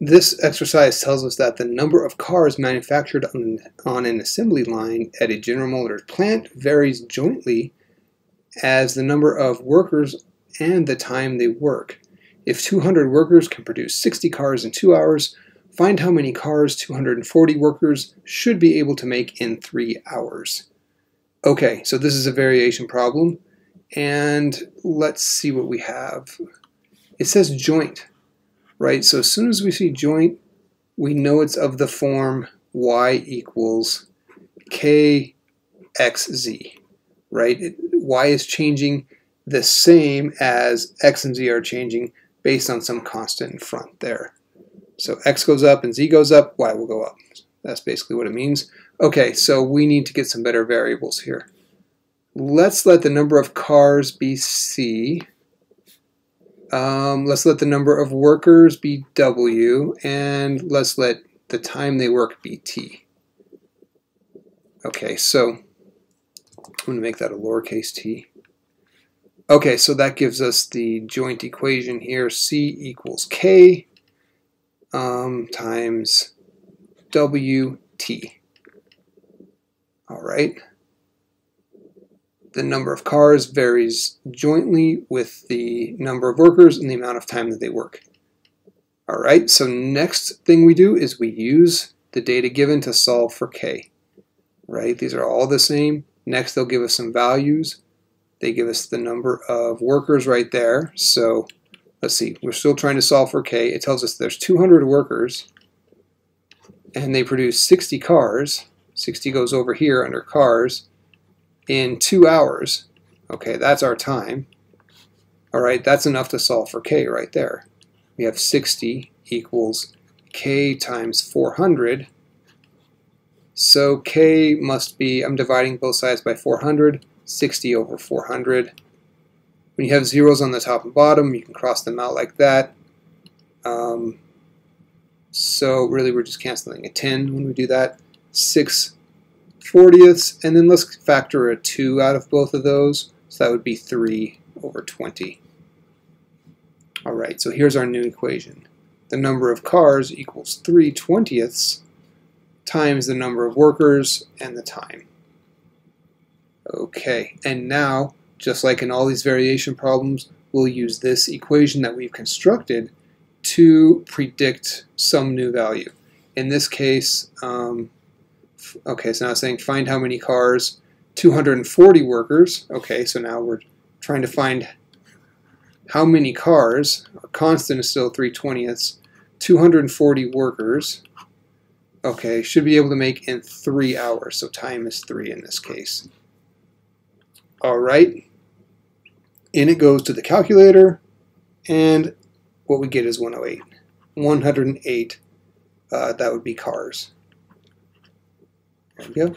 This exercise tells us that the number of cars manufactured on, on an assembly line at a General Motors plant varies jointly as the number of workers and the time they work. If 200 workers can produce 60 cars in two hours, find how many cars 240 workers should be able to make in three hours. Okay, so this is a variation problem, and let's see what we have. It says joint right? So as soon as we see joint, we know it's of the form y equals kxz, right? It, y is changing the same as x and z are changing based on some constant in front there. So x goes up and z goes up, y will go up. That's basically what it means. Okay, so we need to get some better variables here. Let's let the number of cars be c um, let's let the number of workers be W, and let's let the time they work be T. Okay, so I'm going to make that a lowercase t. Okay, so that gives us the joint equation here, C equals K um, times WT. All right. The number of cars varies jointly with the number of workers and the amount of time that they work. All right, so next thing we do is we use the data given to solve for k. Right, these are all the same. Next, they'll give us some values. They give us the number of workers right there. So let's see, we're still trying to solve for k. It tells us there's 200 workers and they produce 60 cars. 60 goes over here under cars in two hours. Okay, that's our time. All right, that's enough to solve for k right there. We have 60 equals k times 400. So k must be, I'm dividing both sides by 400, 60 over 400. When you have zeros on the top and bottom, you can cross them out like that. Um, so really we're just canceling a 10 when we do that. 6 40ths, and then let's factor a 2 out of both of those. So that would be 3 over 20. All right, so here's our new equation. The number of cars equals 3 twentieths times the number of workers and the time. Okay, and now, just like in all these variation problems, we'll use this equation that we've constructed to predict some new value. In this case, um, Okay, so now it's saying find how many cars, 240 workers. Okay, so now we're trying to find how many cars, our constant is still 3 20ths, 240 workers, okay, should be able to make in 3 hours, so time is 3 in this case. Alright, and it goes to the calculator, and what we get is 108. 108, uh, that would be cars. We go.